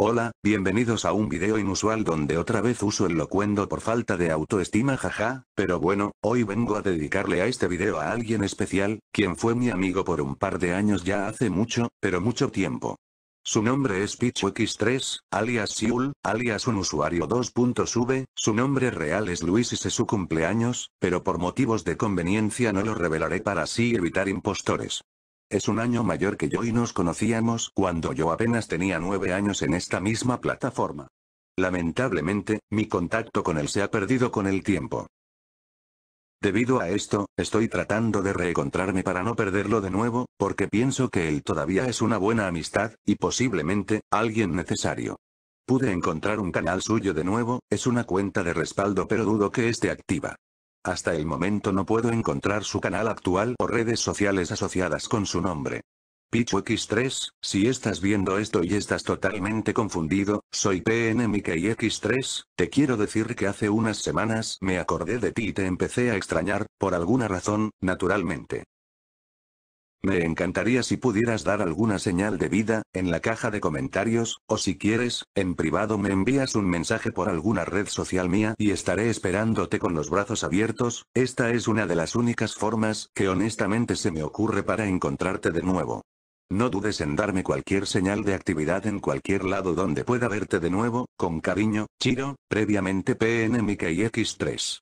Hola, bienvenidos a un video inusual donde otra vez uso el locuendo por falta de autoestima jaja, pero bueno, hoy vengo a dedicarle a este video a alguien especial, quien fue mi amigo por un par de años ya hace mucho, pero mucho tiempo. Su nombre es PichuX3, alias Siul, alias un usuario 2.v, su nombre real es Luis y es su cumpleaños, pero por motivos de conveniencia no lo revelaré para así evitar impostores. Es un año mayor que yo y nos conocíamos cuando yo apenas tenía nueve años en esta misma plataforma. Lamentablemente, mi contacto con él se ha perdido con el tiempo. Debido a esto, estoy tratando de reencontrarme para no perderlo de nuevo, porque pienso que él todavía es una buena amistad, y posiblemente, alguien necesario. Pude encontrar un canal suyo de nuevo, es una cuenta de respaldo pero dudo que esté activa. Hasta el momento no puedo encontrar su canal actual o redes sociales asociadas con su nombre. PichuX3, si estás viendo esto y estás totalmente confundido, soy PNMikeyX3, te quiero decir que hace unas semanas me acordé de ti y te empecé a extrañar, por alguna razón, naturalmente. Me encantaría si pudieras dar alguna señal de vida, en la caja de comentarios, o si quieres, en privado me envías un mensaje por alguna red social mía y estaré esperándote con los brazos abiertos, esta es una de las únicas formas que honestamente se me ocurre para encontrarte de nuevo. No dudes en darme cualquier señal de actividad en cualquier lado donde pueda verte de nuevo, con cariño, Chiro, previamente PNMKX3.